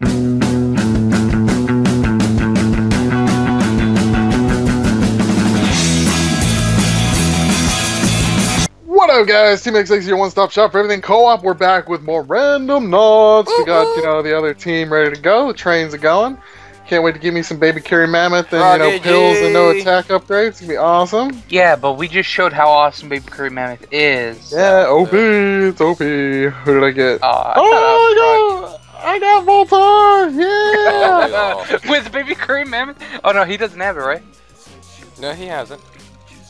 What up, guys? Team X your one-stop shop for everything co-op. We're back with more Randomnauts. We got you know the other team ready to go. The trains are going. Can't wait to give me some baby carry mammoth and you know pills and no attack upgrades. It's gonna be awesome. Yeah, but we just showed how awesome Baby Curry Mammoth is. Yeah, OP. It's OP. Who did I get? Uh, Aw, I Oh, I got, I got Voltar. Yeah. Thought I was With Baby cream Mammoth? Oh no, he doesn't have it, right? No, he hasn't.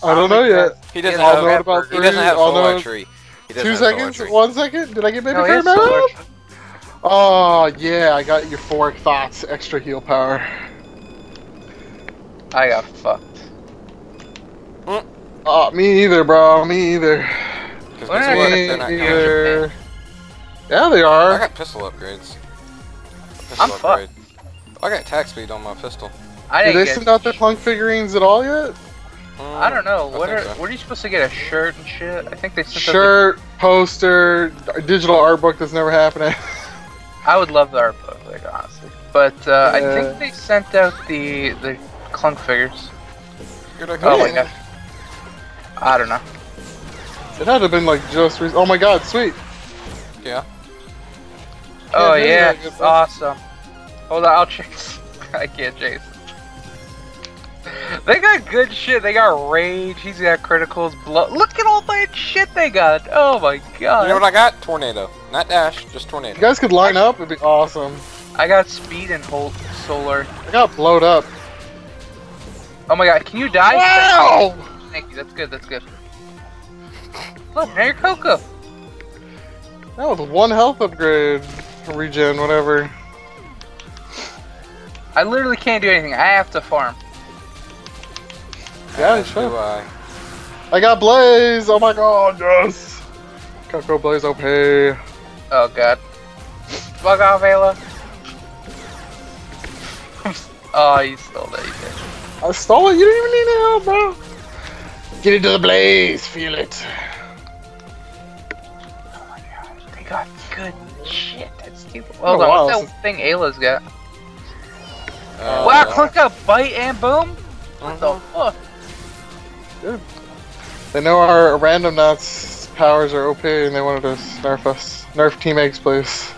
I don't know yet. He doesn't I'll have. know in about he doesn't have I'll solar know- tree. Two have seconds. tree. One second. Did I get baby No, he carry solar mammoth? Oh yeah, I got euphoric thoughts. Extra heal power. I got fucked. Oh, me either, bro. Me either. 'Cause Why guess not what? Me They're not either. Yeah, they are. I got pistol upgrades. Pistol I'm upgrade. I got attack speed on my pistol. I Did didn't they get. send out the clunk figurines at all yet? Mm, I don't know. I What are, so. what are you supposed to get? A shirt and shit? I think they sent out Shirt, poster, digital art book that's never happening. I would love the art book, like honestly. But uh, I think they sent out the the clunk figures. Good, Oh my god. I don't know. it had to have been like just. Re- oh my god, sweet. Yeah. Oh yeah, I that. awesome. Hold on, I'll chase. I can't chase. They got good shit. They got rage. He's got criticals. Blood. Look at all that shit they got. Oh my god. You know what I got? Tornado. Not dash, just tornado. You guys could line up. It'd be awesome. I got speed and hold solar. I got blowed up. Oh my god, can you die? Wow! Thank you. That's good. That's good. Look, now you're Coco. That was one health upgrade. Regen, whatever. I literally can't do anything. I have to farm. Yeah, sure. I. I got Blaze! Oh my god, yes! Coco Blaze OP. Oh god. Fuck off, Ayla. oh, you stole that. You. I stole it, you didn't even need help, bro! Get into the blaze, feel it. Oh my god, they got good shit. That's. Hold Oh, on, wow, what's that thing Ayla's got? Uh, wow, click up, bite and boom. What the mhm. fuck? They know our Randomnauts powers are OP and they wanted to nerf us. Nerf Team Eggs, please.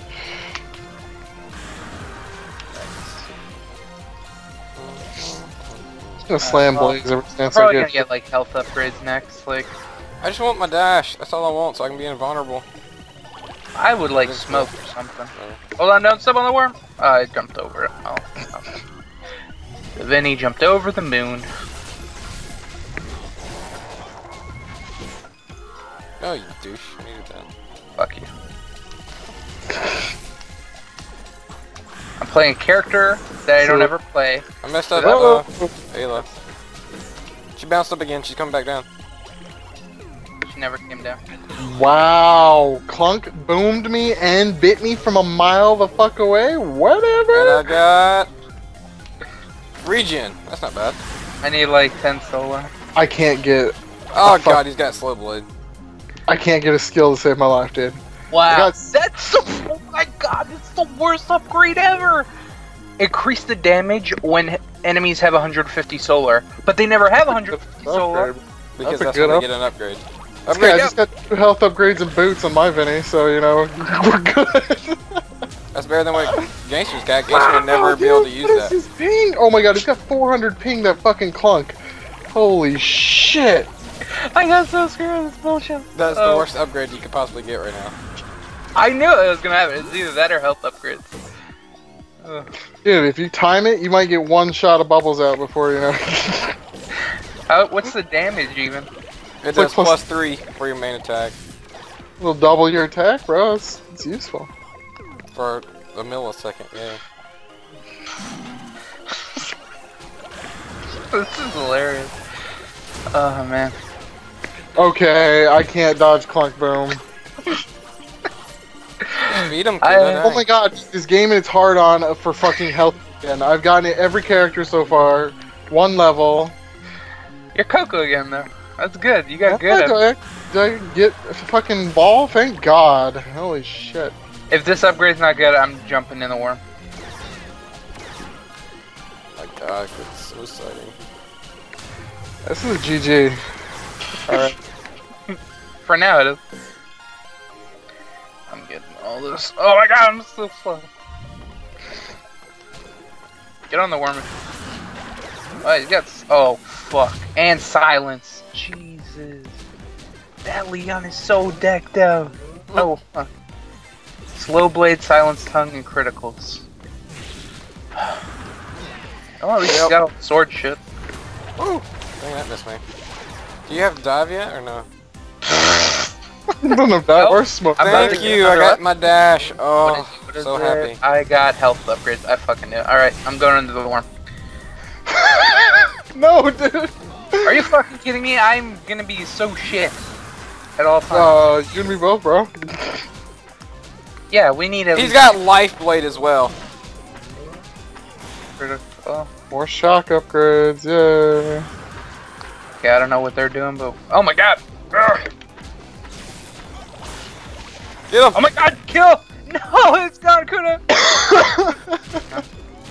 Just gonna slam well, Blaze every chance I Probably get. gonna get like health upgrades next. Like, I just want my dash. That's all I want, so I can be invulnerable. I would like smoke or something. Uh, Hold on, don't step on the worm. I jumped over it. Oh, okay. Vinny jumped over the moon. No, you douche. I needed that. Fuck you. I'm playing a character that I don't ever play. I messed up. Oh, Uh, Ayla. She bounced up again. She's coming back down. She never came down. wow! Clunk boomed me and bit me from a mile the fuck away? Whatever! And I got regen. That's not bad. I need like 10 solar. I can't get. Oh god, he's got slow blade. I can't get a skill to save my life, dude. Wow. got- That's the, oh my god, it's the worst upgrade ever. Increase the damage when enemies have 150 solar, but they never have 150 solar. Upgrade. Because That's a that's, good when up- they get an upgrade. Yeah, Upgrade I up. just got two health upgrades and boots on my Vinny, so you know we're good. That's better than what Gangsta's got. Gangster would never be able to Dude, use what is that. his ping? Oh my god, he's got 400 ping. That fucking clunk. Holy shit! I got so scared of this bullshit. That's Oh. the worst upgrade you could possibly get right now. I knew it was gonna happen. It's either that or health upgrades. Ugh. Dude, if you time it, you might get one shot of bubbles out before you know. How, oh, what's the damage even? It It's like does plus- plus three for your main attack It'll double your attack, bro. It's, it's useful. for a millisecond. Yeah. This is hilarious. Oh man. Okay, I can't dodge clunk boom. Beat him. I- uh, Oh my god, this game is hard on for fucking health again. I've gotten it every character so far, one level. You're Coco again though. That's good. You got good. Did I, I get a fucking ball? Thank God. Holy shit. If this upgrade's not good, I'm jumping in the worm. My God, it's so exciting. This is GG. Alright. For now it is. I'm getting all this. Oh my god, I'm so slow. Get on the worm. Oh, he's got. Oh, fuck. And silence. Jesus. That Leon is so decked out. Oh, fuck. Slow blade, silence tongue, and criticals. Oh, at least Yep. he's got sword shit. Woo! Dang, that missed me. Do you have dive yet or no? None of that Nope. or smoke. I'm Thank you, I got my dash. Oh, is- what is so it? happy. I got health upgrades. I fucking knew. Alright, I'm going into the worm. no, dude. Are you fucking kidding me? I'm gonna be so shit at all times. Uh, you and me both, bro. yeah, we need at He's got life blade as well. critical. More shock upgrades, yeah. Okay, I don't know what they're doing, but oh my god! Ugh. Get him! Oh my god! Kill! No, it's not gonna.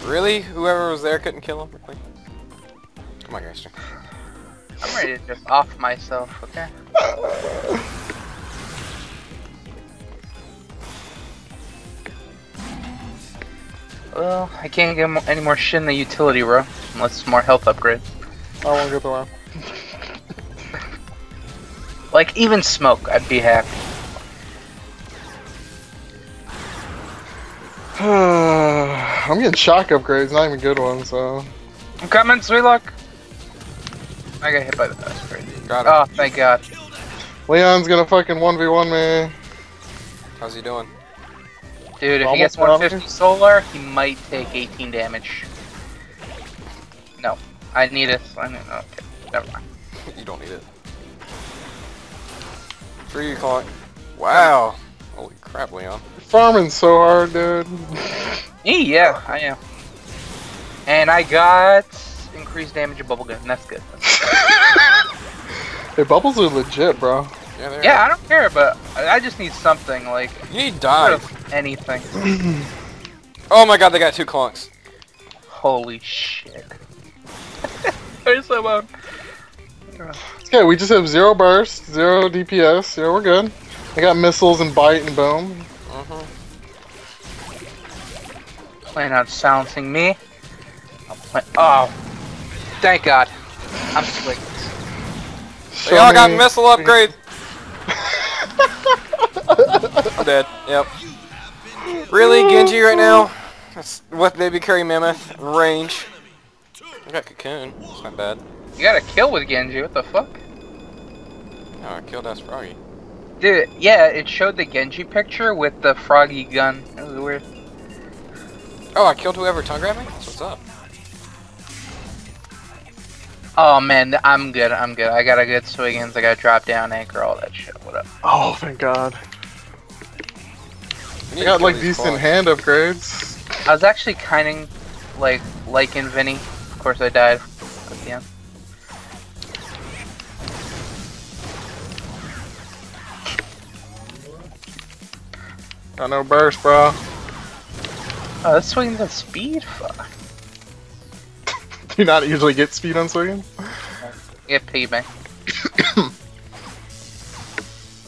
Really? Whoever was there couldn't kill him? Really? Come on, Gangsta. I'm ready to just off myself. Okay. Well, I can't get any more shit in the utility row unless it's more health upgrades. I won't get the one. Like even smoke, I'd be happy. I'm getting shock upgrades, not even good ones, so. I'm coming, Sweetluck. I got hit by the best crazy. Got him. Oh, thank God. Leon's gonna fucking 1v1 me. How's he doing? Dude, if he gets got 150 solar, he might take 18 damage. No, I need it. I need, okay, never mind. you don't need it. Where you calling? Wow. Holy crap, Leon. Farming so hard, dude. E, yeah, I am. And I got increased damage of bubble gun. That's good. hey, bubbles are legit, bro. Yeah. Yeah, I don't care, but I I just need something like You need dive. anything. Oh my god, they got two clunks. Holy shit. There's someone. Okay, we just have zero burst, zero DPS. Yeah, we're good. I got missiles and bite and boom. Mm-hmm. Playing out silencing me. I'm play- oh, thank God. I'm slick. Show They all got missile upgrade. I'm dead. Yep. Really, Genji right now? That's what baby carry mammoth range. I got cocoon. It's not bad. You got a kill with Genji. What the fuck? Oh, I killed that froggy. Dude, yeah, it showed the Genji picture with the froggy gun. That was weird. Oh, I killed whoever tongue grabbed me? That's what's up. Oh man, I'm good. I'm good. I got a good Swiggins. I got drop down anchor, all that shit. What up? Oh, thank God. We I got like decent clunks. hand upgrades. I was actually kind of like liking Vinny. Of course, I died at the end. Got no burst, bro. Oh, this Swiggins has speed. Fuck. Do you not usually get speed on Swiggins? Get payback.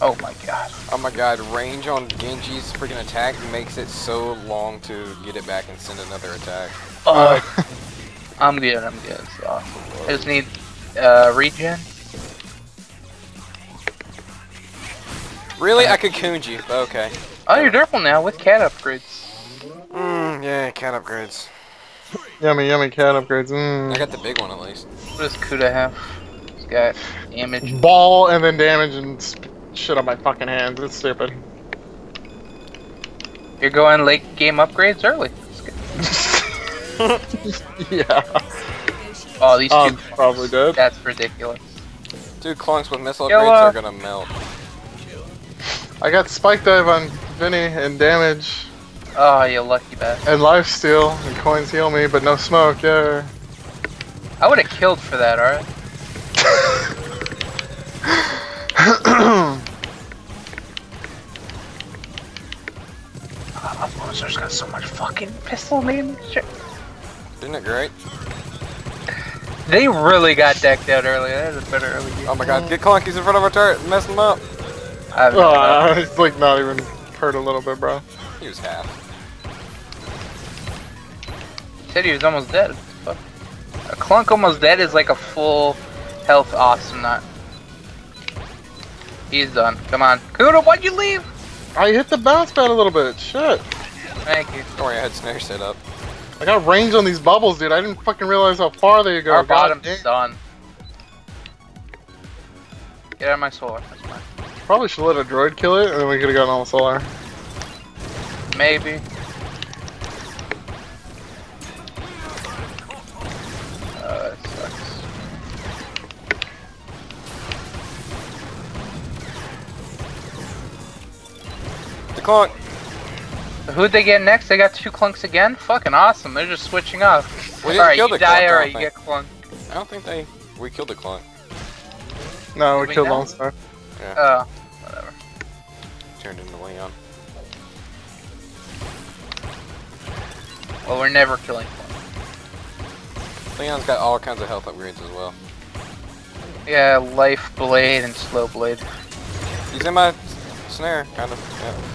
oh my god. Oh my god, range on Genji's freaking attack makes it so long to get it back and send another attack. Oh, I'm good. I'm good. It's awesome. I just need uh, regen. Really? I could cocooned you, but okay. Oh, you're durable now with cat upgrades. Mmm, yeah, cat upgrades. Yummy, yummy cat upgrades. I Mm. got the big one at least. What does Kuta have? He's got damage. Ball and then damage and shit on my fucking hands. It's stupid. You're going late game upgrades early. That's good. yeah. Oh, these Um, two. probably did. That's ridiculous. Dude, clunks with missile Kill upgrades her. are gonna melt. I got spike dive on Vinny and damage Oh, you lucky bastard. and life steal and coins heal me, but no smoke. Yeah. I would have killed for that, alright? Oh, Monster's got so much fucking pistol damage. Isn't it great? They really got decked out earlier. That was a better early game. Oh my god, get Clunk, he's in front of our turret, mess them up. I have no Oh, it's like not even hurt a little bit, bro. He was half. Said he was almost dead. A clunk almost dead is like a full health Awesomenaut. He's done. Come on. Kuta, why'd you leave? I hit the bounce pad a little bit. Shit. Thank you. Don't worry, I had snare set up. I got range on these bubbles, dude. I didn't fucking realize how far they go. Our God bottom's done. Get out of my solar. That's fine. Probably should let a droid kill it, and then we could have gotten all the solar. Maybe. The Clunk! Who'd they get next? They got two clunks again? Fucking awesome. They're just switching up. We didn't Alright, you the die Clunk, I you get clunk. I don't think they... We killed the Clunk. No, we Wait, killed no? Lonestar. Oh, whatever. Turned into Leon. Well, we're never killing clunk. Leon's got all kinds of health upgrades as well. Yeah, life blade and slow blade. He's in my snare, kind of. Yeah.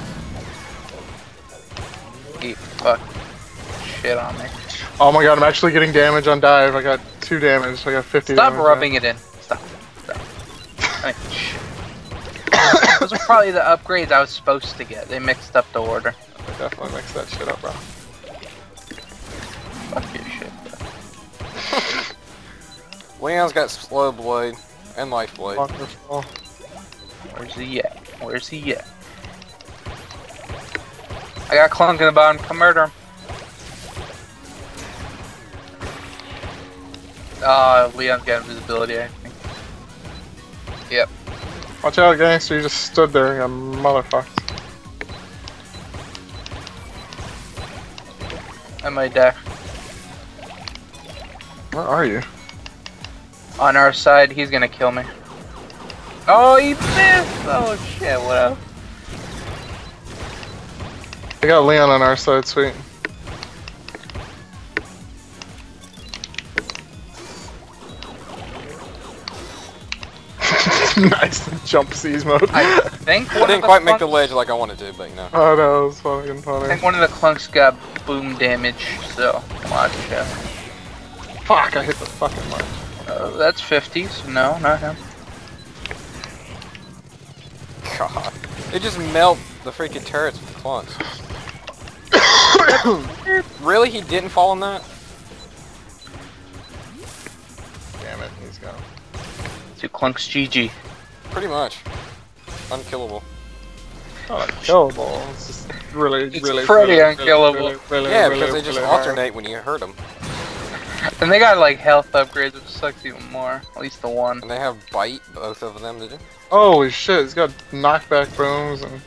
Eat fuck shit on me. Oh my god, I'm actually getting damage on dive. I got two damage. I got 50 Stop rubbing it in. Stop. Stop. I mean. Those are probably the upgrades I was supposed to get. They mixed up the order. I definitely mix that shit up, bro. Fuck your shit. Leon's got slow blade and life blade. Where's he at? Where's he at? I got Clunk in the bottom. Come murder him. Ah, Leon's got invisibility, I think. Yep. Watch out, Gangsta. You just stood there, you motherfucker. I might die. Where are you? On our side, he's gonna kill me. Oh, he missed! Oh shit, what up? I got Leon on our side, sweet. nice jump siege mode. I think I didn't of the quite make the ledge like I wanted to, but no. Oh no, it was fucking funny. I funny. think one of the clunks got boom damage, so watch out. Fuck, I hit the fucking mark. Uh, that's 50, so no, not him. God. They just melt the freaking turrets with the clunks. really? He didn't fall in that? Damn it, he's gone. Two clunks GG. Pretty much. Unkillable. Not unkillable. Oh, it's just really, It's really, pretty really, unkillable. Really, really, yeah, really, because they just really hard. alternate when you hurt them. And they got like health upgrades, which sucks even more. At least the one. And they have bite, both of them, did you? Holy shit, he's got knockback booms and.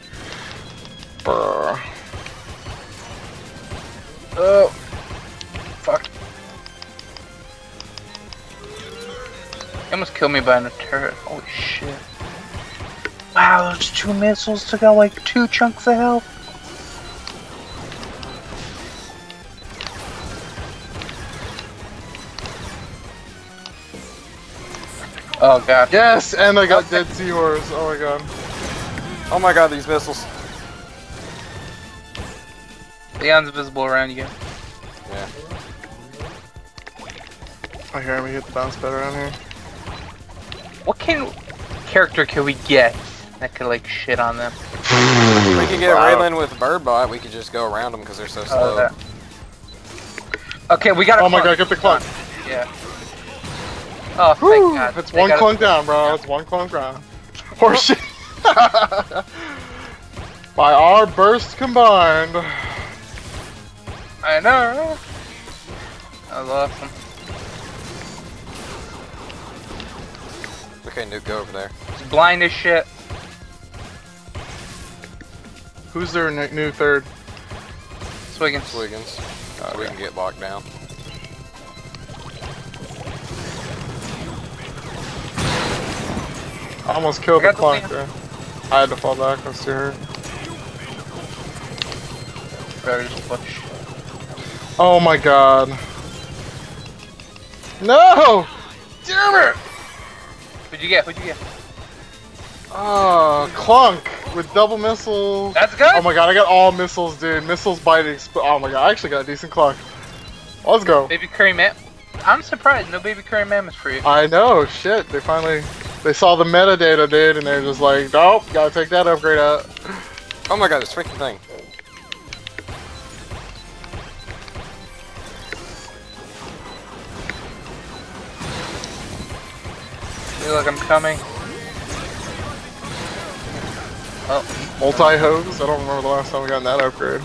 Brr. Oh. Fuck. He almost killed me by a turret. Holy shit. Wow, those two missiles took out like two chunks of health. Oh god. Yes, and I got dead seahorse. Oh my god. Oh my god, these missiles. Leon's visible around you. Yeah. I hear me hit the bounce pad around here. What can character can we get that could like shit on them? We could get Wow. Raelynn with Birdbot, we could just go around them because they're so Oh, slow. that. Okay, we got. To Oh my god, get the clunk. Yeah. Oh, thank Whew, God. It's They one clunk down, bro. It's one clunk down. Horseshit. By our burst combined. I know. That was awesome. Okay, Nuke, go over there. It's blind as shit. Who's their new third? Swiggins. Swiggins. Oh, so we can get locked down. I almost killed I the got the there. I had to fall back. I was too hurt. Better just push. Oh my god. No! Damn it! What'd you get? What'd you get? Oh, Clunk with double missiles. That's good. Oh my god, I got all missiles, dude. Missiles biting. Exp- oh my god, I actually got a decent Clunk. Let's go. Baby curry man. I'm surprised no baby curry mammoth for you. I know, shit. They finally they saw the metadata, dude, and they're just like, nope, gotta take that upgrade out. Oh my god, this freaking thing. Feel like I'm coming. Oh Multi hose. I don't remember the last time we got that upgrade.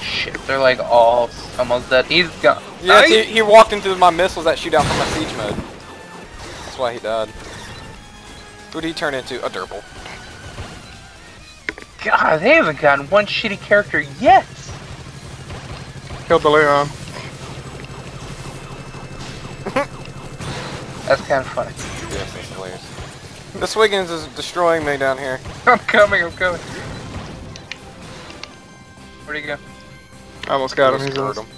shit, they're like all almost dead. He's gone. Yeah, Nice. he, he walked into my missiles that shoot out from my siege mode. That's why he died. Who did he turn into? A Derpl. God, they haven't gotten one shitty character yet. Killed the Leon. That's kind of funny. Yes, that's hilarious. This Swiggins is destroying me down here. I'm coming. I'm coming. Where'd he go? I almost got him. He's Screwed in. him.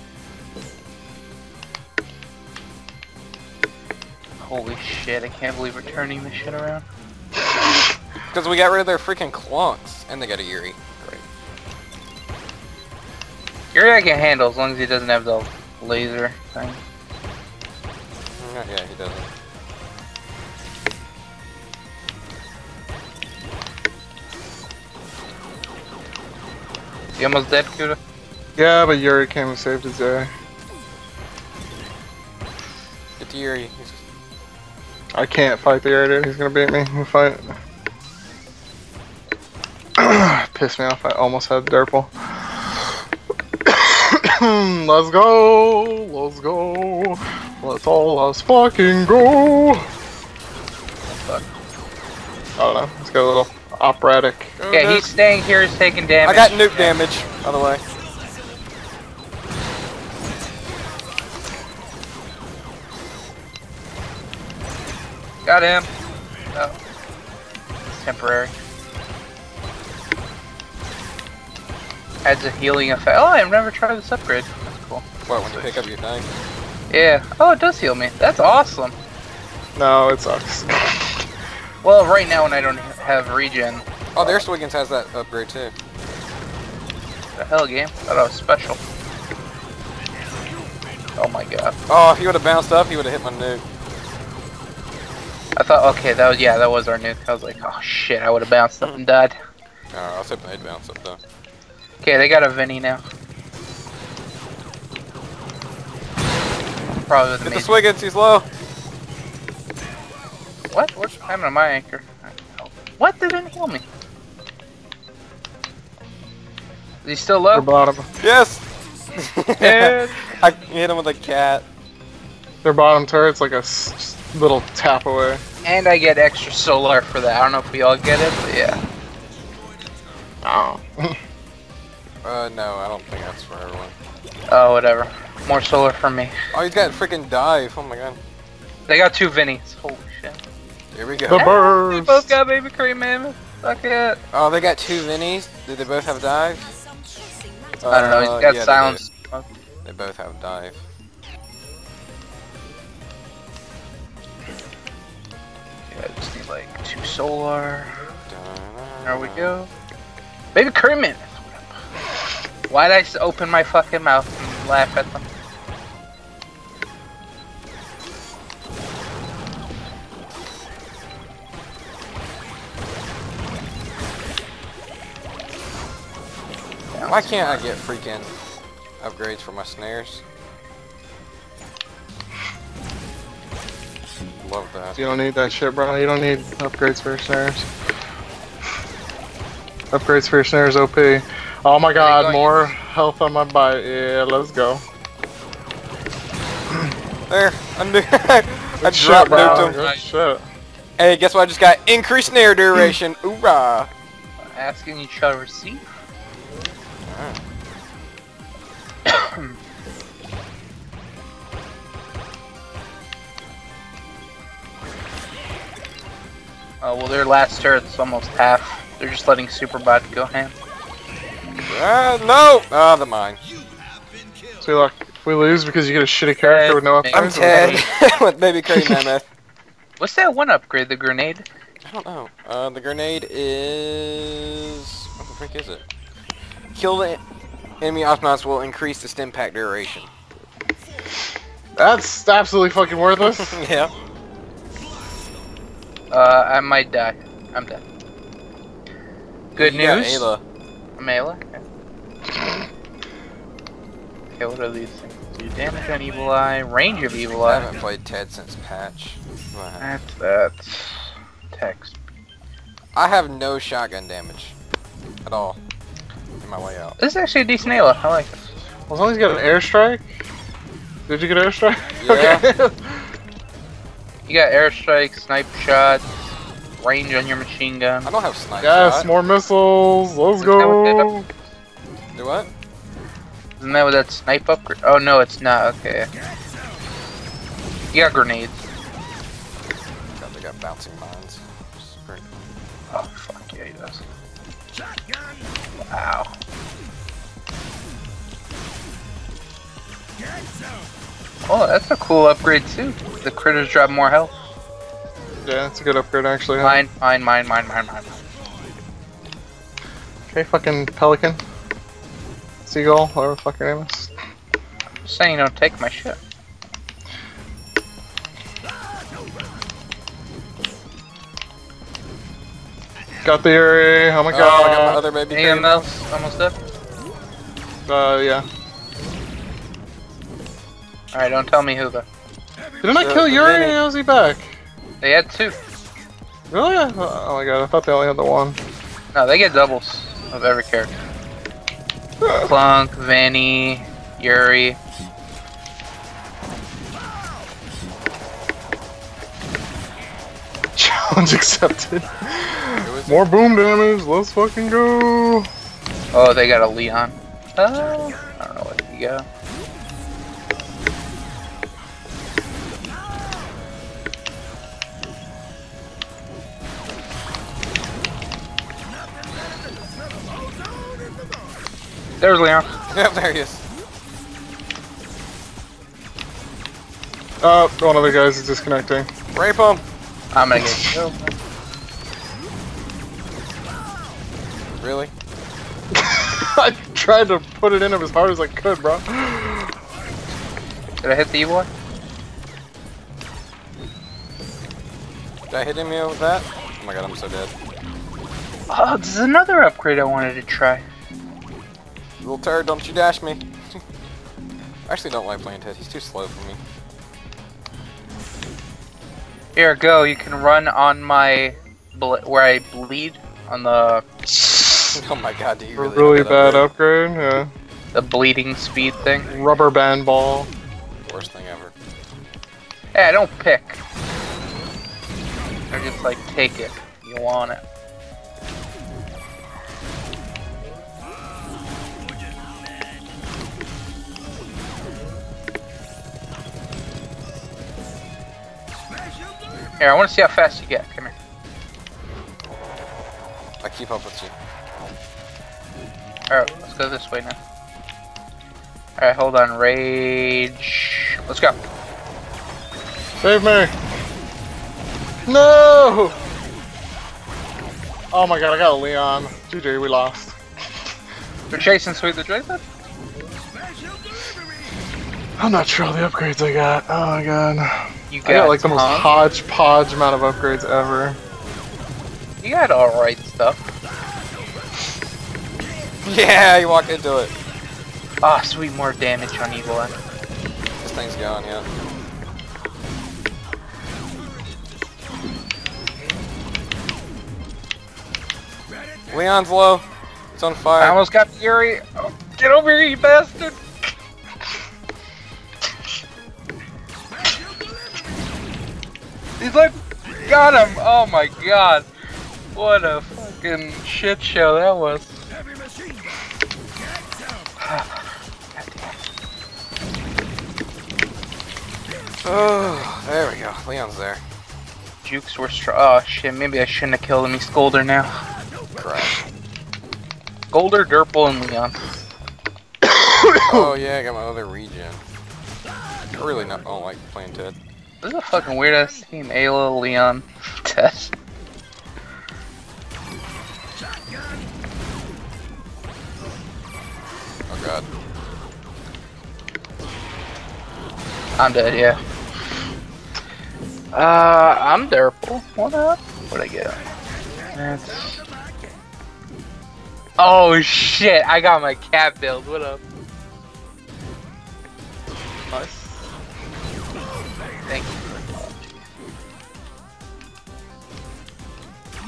Holy shit! I can't believe we're turning this shit around. Because we got rid of their freaking clunks. And they got a Yuri. Great. Yuri I can handle as long as he doesn't have the laser thing. Yeah, yeah, he doesn't. You almost dead, Kuta? Yeah, but Yuri came and saved his day. Get the Yuri. I can't fight the Yuri, dude. He's gonna beat me. We'll fight. Pissed me off. I almost had Derpl. let's go. Let's go. Let's all let's fucking go. I don't know. Let's get a little operatic. Yeah, he's staying here. He's taking damage. I got nuke damage, by the way. Got him. Oh. It's temporary. Adds a healing effect. Oh, I've never tried this upgrade. That's cool. What, when you pick up your thing? Yeah. Oh, it does heal me. That's awesome. No, it sucks. Well, right now when I don't have regen. Oh, their Swiggins has that upgrade too. The hell, game? I was special. Oh my god. Oh, if he would have bounced up, he would have hit my nuke. I thought, okay, that was, yeah, that was our nuke. I was like, oh shit, I would have bounced up and died. Oh, I was hoping they'd bounce up though. Okay, they got a Vinny now. Probably with Get the. Swiggins, he's low. What? What's happening to my anchor? What? They didn't heal me. Is he still Their low? bottom, Yes! Yeah. I hit him with a cat. their bottom turret's like a s- little tap away. And I get extra solar for that. I don't know if we all get it, but yeah. Oh. Uh, no, I don't think that's for everyone. Oh, whatever. More solar for me. Oh, he's got a freaking dive. Oh my god. They got two Vinnies. Holy shit. Here we go. The go. They birds. both got baby cream man. Fuck it. Oh, they got two Vinnies. Did they both have dive? I don't know. he's got yeah, silence. do. They both have dive. Yeah, I just need like two solar. There we go. Baby cream mammoth. Why'd I s- open my fucking mouth and laugh at them? Why can't I get freaking upgrades for my snares? Love that. You don't need that shit, bro. You don't need upgrades for your snares. Upgrades for your snares, OP. Oh my god, going? more health on my bite. Yeah, let's go. There, I knew. I Shit, dropped bro. nuked him. Good shit. Hey, guess what? I just got increased snare duration. Hoorah! Asking each other receive. Oh well, their last turret's almost half. They're just letting Superbot go ham. Ah, no! Ah, the mine. See, look, if We lose because you get a shitty character with no I'm I'm upgrades. dead with baby curry mammoth. What's that one upgrade? The grenade? I don't know. Uh, the grenade is what the frick is it? Kill the enemy Awesomenauts will increase the stim pack duration. That's absolutely fucking worthless. yeah. Uh, I might die. I'm dead. Good You got news. Ayla. I'm Ayla. Okay. okay, what are these things? Do damage on Evil Eye, range of Evil Eye. I Eye. haven't played Ted since patch. That's that's text. I have no shotgun damage at all. In my way out. This is actually a decent Ayla. I like it. Well, as long as you got an airstrike. Did you get airstrike? Yeah. Okay. You got airstrike, snipe shots, range on your machine gun. I don't have sniper yes, shot. more missiles. Let's Is that what they go. Do what? Isn't that what that snipe upgrade? Oh no, it's not. Okay. You got grenades. God, they got bouncing mines. Great. Oh fuck yeah, he does. Wow. Oh, that's a cool upgrade too. The critters drop more health. Yeah, that's a good upgrade actually. huh? Mine, mine, mine, mine, mine, mine. Okay, fucking pelican. Seagull, whatever the fuck your name is. Just saying, don't take my shit. Got the Yuri. Oh my Oh, I got my other baby Anything else? Almost up. uh, yeah. All right, don't tell me who the. Didn't I kill the Yuri? mini- How's he back? They had two. Really? Oh my god, I thought they only had the one. No, they get doubles of every character. Clunk, Vanny, Yuri. Challenge accepted. Who is it? More boom damage. Let's fucking go. Oh, they got a Leon. Oh, I don't know what you got. There's Leon. Yep, there he is. Uh, one of the guys is disconnecting. Rape him. I'm gonna get killed. Really? I tried to put it in him as hard as I could, bro. Did I hit the evil one? Did I hit him with that? Oh my god, I'm so dead. Oh, this is another upgrade I wanted to try. Little turd, don't you dash me. I actually don't like playing Ted. He's too slow for me. Here, go. You can run on my ble- where I bleed on the Oh my god, do you really really have that bad upgrade. Yeah. the bleeding speed thing. Rubber band ball. Worst thing ever. Hey, I don't pick. I just like take it. You want it. Here, I want to see how fast you get. Come here. I keep up with you. Alright, let's go this way now. Alright, hold on. Rage. Let's go. Save me! No! Oh my god, I got a Leon. GG, we lost. We're chasing Sweet the Dragon? I'm not sure all the upgrades I got. Oh my god. You I got like the most hodgepodge amount of upgrades ever. You got alright stuff. Yeah, you walk into it. Ah, sweet, more damage on Evil. This thing's going, yeah. Leon's low. It's on fire. I almost got Yuri. Oh, get over here, you bastard! He's like, got him! Oh my god. What a fucking shit show that was. Oh, there we go. Leon's there. Jukes were strong. Oh shit, maybe I shouldn't have killed him. He's Skolldir now. Crap. Skolldir, Derpl, and Leon. oh yeah, I got my other regen. I really not, don't like playing Ted. This is a fucking weird ass team. Ayla, Leon, Tess. Oh god. I'm dead, yeah. Uh, I'm Derpl. What up? What'd I get? That's... Oh shit, I got my cat build. What up? Thank you.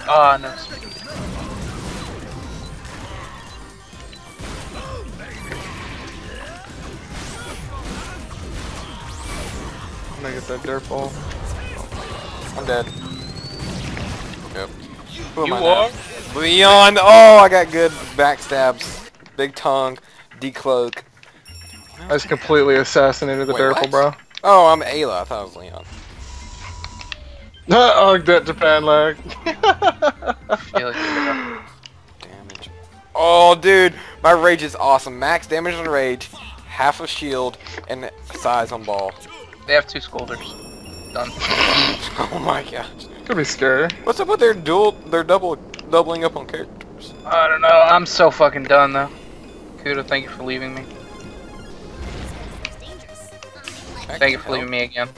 Oh, no. I'm gonna get that dirt ball. I'm dead. Yep. Who am You I are? now? Leon! Oh, I got good backstabs. Big tongue. Decloak. I just completely assassinated the Wait, Derpl, what? bro. Oh, I'm Ayla. I thought it was Leon. oh, that Japan lag. Feel Damage. Oh, dude. My rage is awesome. Max damage on rage. Half a shield. And size on ball. They have two Skolldirs. Done. Oh my gosh. Could be scary. What's up with their dual, their double, doubling up on characters? I don't know. I'm so fucking done though. Kuta, thank you for leaving me. Thank you for leaving me again.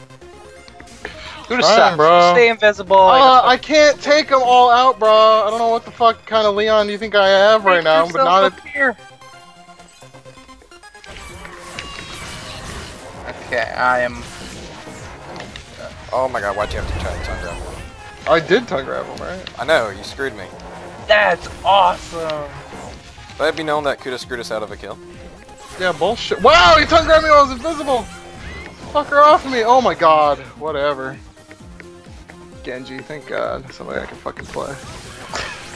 Kuta Fine, bro. Stay invisible. Uh, I can't take them all out, bro. I don't know what the fuck kind of Leon do you think I have right now, but not a... here. Okay, I am. Oh my god, why'd you have to try to tongue grab me? I did tongue grab him, right? I know, you screwed me. That's awesome. Let it be known that Kuta screwed us out of a kill. Yeah, bullshit. Wow, he tongue grabbed me while I was invisible. Fucker off of me. Oh my god. Whatever. Genji, thank god. Somebody I can fucking play.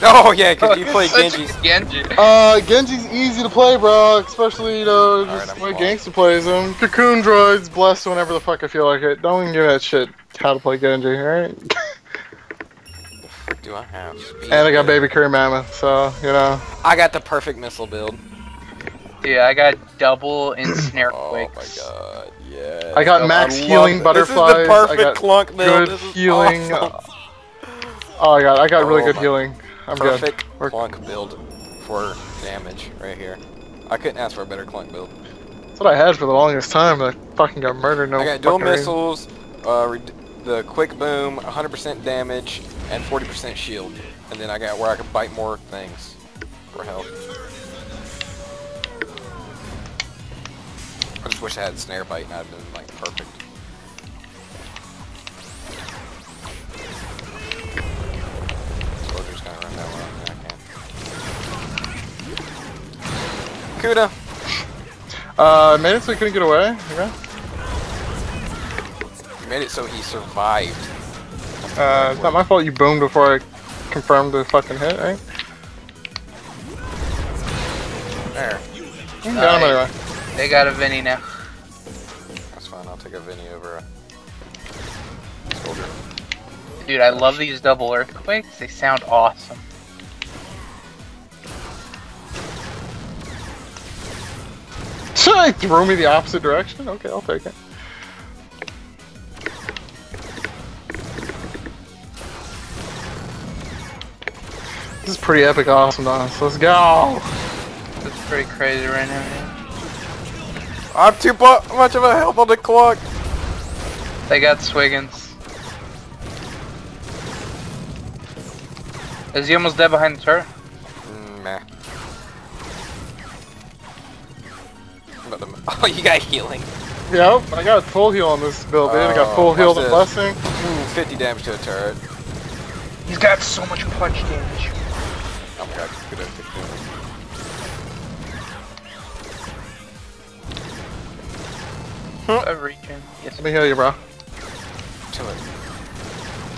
Oh yeah, because you play Such a Genji's. Genji. Uh, Genji's easy to play, bro. Especially, you know, just Alright, the way I'm Gangsta plays him. Cocoon droids, blessed whenever the fuck I feel like it. Don't even give that shit how to play Genji, alright? What do I have? Speed. and I got Baby Curry Mammoth, so, you know. I got the perfect missile build. Yeah, I got double ensnare Oh my god, yeah. I got max healing butterflies, This is the I perfect got clunk build. Good This is healing. awesome. Oh, I got, I got really Oh good healing. I'm perfect good. We're- clunk build for damage right here. I couldn't ask for a better clunk build. That's what I had for the longest time. I fucking got murdered. No I got dual missiles, uh, the quick boom, 100% damage, and 40% shield. And then I got where I could bite more things for health. I just wish I had snare bite and I'd been perfect. Soldier's gonna run that one. Yeah, I can. Kuta! Uh, made it so he couldn't get away. Okay. You made it so he survived. Uh, it's not my fault you boomed before I confirmed the fucking hit, right? There. You can get him anyway. They got a Vinny now. That's fine, I'll a Vinny over a uh, soldier. Dude, I love these double earthquakes. They sound awesome. he threw me the opposite direction? Okay, I'll take it. This is pretty epic awesome, let's go! It's pretty crazy right now. Man. I'm too much of a help on the clock. They got Swiggins. Is he almost dead behind the turret? Mm, nah. I'm about to- Oh, you got healing. Yep, I got full heal on this build, dude. I got Oh, full heal and this. blessing. Ooh, 50 damage to a turret. He's got so much punch damage. Oh my god, good good. A regen. Yes. Let me heal you, bro. To it.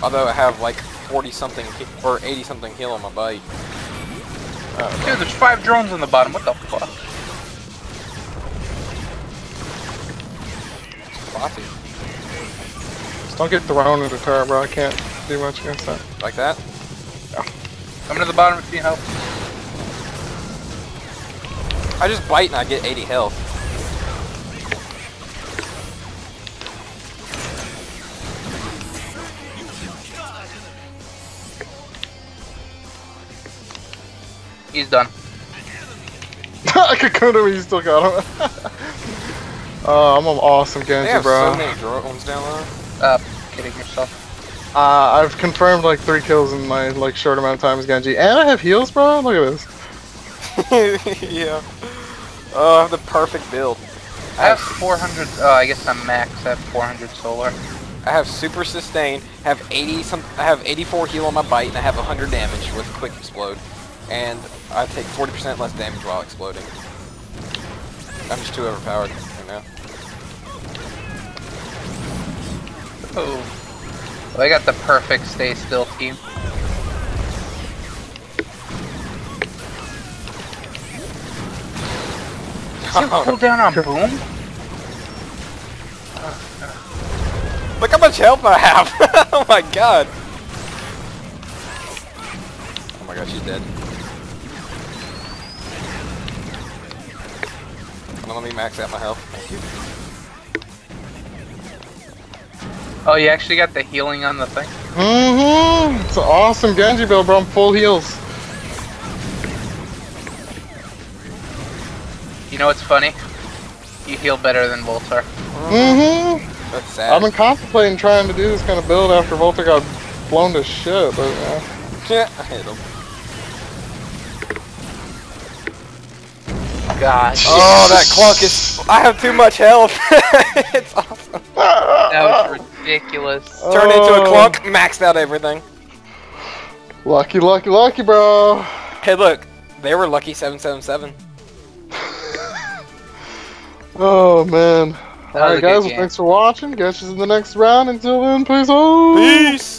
Although I have like 40 something or 80 something heal on my bite. Dude, there's five drones on the bottom. What the fuck? Bossy. Just don't get thrown into turret, bro. I can't do much against that. Like that? Coming to the bottom if you need help. I just bite and I get 80 health. He's done. Kakuna, you still got him. uh, I'm an awesome They Genji, have bro. so many drones down there. Uh, kidding yourself. Uh, I've confirmed like three kills in my like short amount of time as Genji, and I have heals, bro. Look at this. yeah. Uh, the perfect build. I have 400. Oh, I guess I'm max. I have 400 solar. I have super sustain, have 80 some, I have 84 heal on my bite, and I have 100 damage with quick explode, and I take 40% less damage while exploding. I'm just too overpowered right now. Oh. Well, I got the perfect stay still team. Oh, cooldown on boom? Look how much health I have! oh my god! Oh my god, she's dead. Let me max out my health. Thank you. Oh, you actually got the healing on the thing? Mm-hmm. It's an awesome Genji build, bro. I'm full heals. You know what's funny? You heal better than Voltar. Mm-hmm. That's sad. I've been contemplating trying to do this kind of build after Voltar got blown to shit, but yeah. Yeah, I hit him. Gosh. Oh, that clunk is. I have too much health. it's awesome. That was ridiculous. Turned into a Oh. clunk, maxed out everything. Lucky, lucky, lucky, bro. Hey, look, they were lucky 777. Oh man. Alright guys, well, thanks for watching. Catch us in the next round. Until then, peace out. Peace.